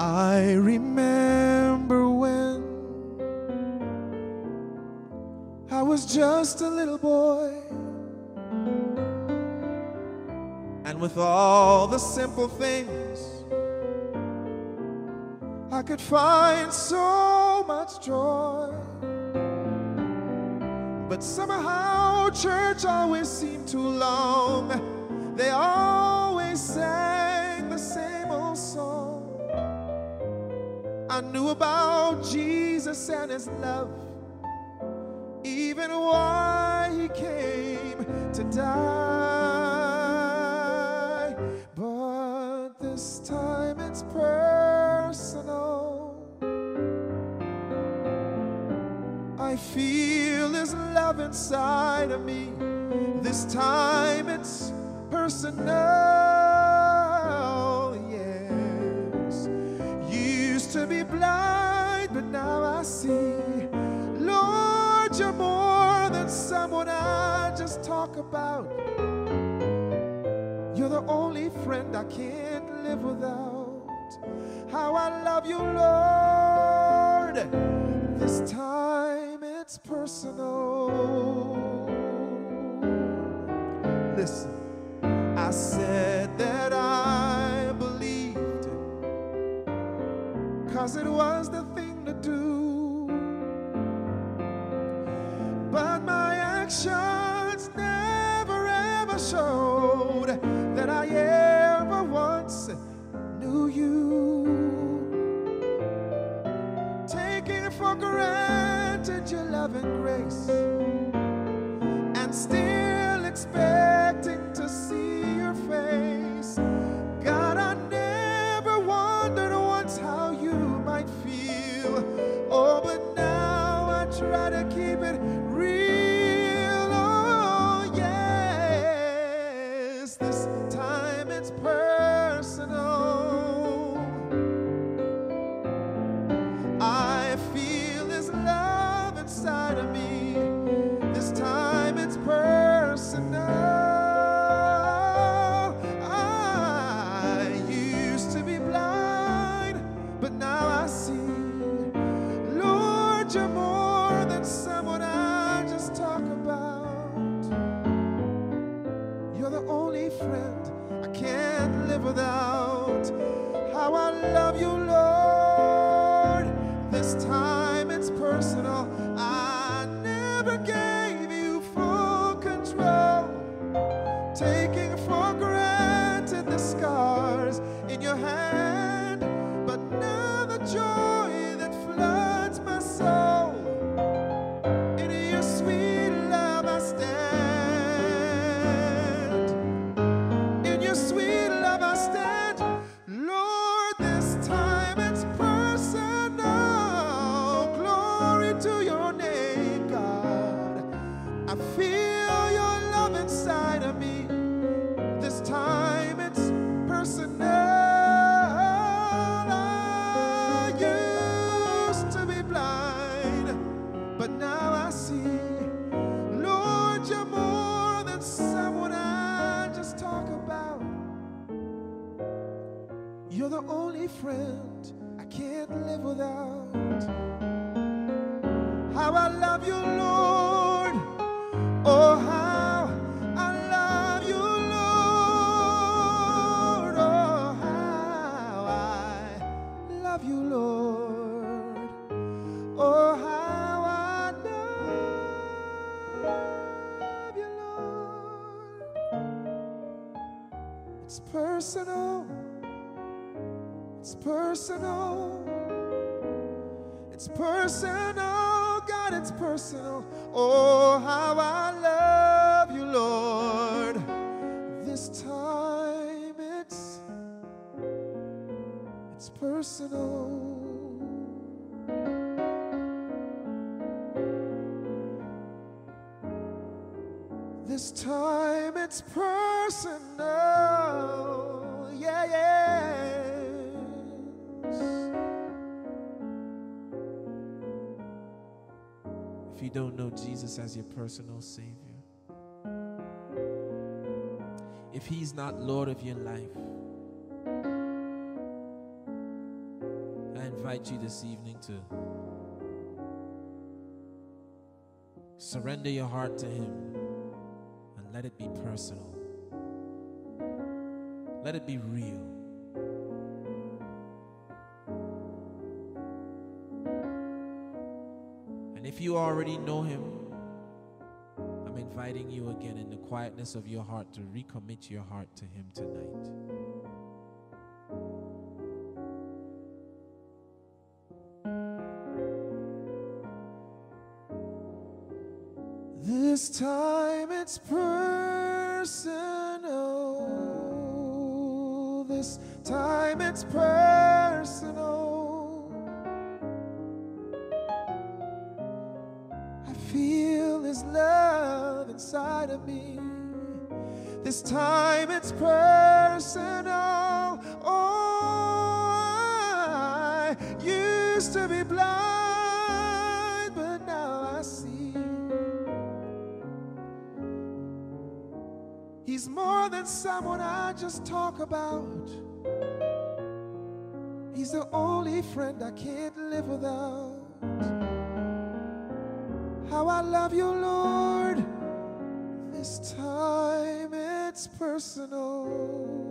I remember when I was just a little boy. And with all the simple things, I could find so much joy. But somehow church always seemed too long. They always sang the same old song. I knew about Jesus and his love, even why he came to die. But this time it's personal. I feel his love inside of me. This time it's personal. Blind, but now I see. Lord, you're more than someone I just talk about. You're the only friend I can't live without. How I love you, Lord. This time it's personal. Listen, I said cause it was the thing to do. But my actions never ever showed that I ever once knew you. Taking for granted your love and grace, and still expecting to see your face. You're the only friend I can't live without. How I love you, Lord. This time it's personal. I never gave You're the only friend I can't live without. How I love you, Lord. Oh, how I love you, Lord. Oh, how I love you, Lord. Oh, how I love you, Lord. It's personal. It's personal. It's personal, God, it's personal. Oh, how I love you, Lord. This time it's it's personal. This time it's personal. Yeah, yes. If you don't know Jesus as your personal Savior, if He's not Lord of your life, I invite you this evening to surrender your heart to Him and let it be personal. Let it be real. If you already know Him, I'm inviting you again in the quietness of your heart to recommit your heart to Him tonight. This time it's personal. This time it's personal. I feel His love inside of me. This time it's personal. Oh, I used to be blind, but now I see. He's more than someone I just talk about. He's the only friend I can't live without. How I love you, Lord. This time it's personal.